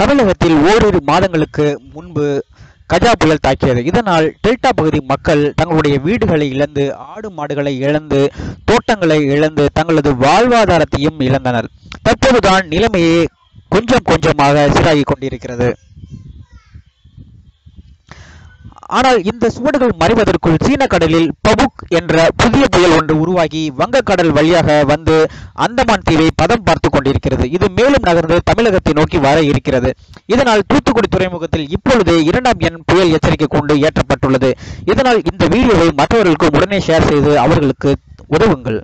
தமிழகத்தில் ஓரிரு மாதங்களுக்கு முன்பு கஜா புயல் தாக்கியது. இதனால் டெல்டா பகுதி மக்கள் தங்களுடைய வீடுகளை இழந்து ஆடு மாடுகளை இழந்து தோட்டங்களை இழந்து தங்களது வாழ்வாதாரத்தையும் இழந்தனர். தற்போதுதான் நிலைமையே கொஞ்சம் கொஞ்சமாக சீராகி கொண்டிருக்கிறது. ஆனால் இந்த சுவடுகள் மறைவதற்குள் சீன கடலில் பபுக் என்ற புதிய புயல் ஒன்று உருவாகி வங்கக்கடல் வழியாக வந்து அந்தமான் தீவை பதம் பார்த்து கொண்டிருக்கிறது. இது மேலும் நகர்ந்து தமிழகத்தை நோக்கி வர இருக்கிறது. இதனால் தூத்துக்குடி துறைமுகத்தில் இப்பொழுதே இரண்டாம் எண் புயல் எச்சரிக்கை கொண்டு ஏற்றப்பட்டுள்ளது. இதனால் இந்த வீடியோவை மற்றவர்களுக்கு உடனே ஷேர் செய்து அவர்களுக்கு உதவுங்கள்.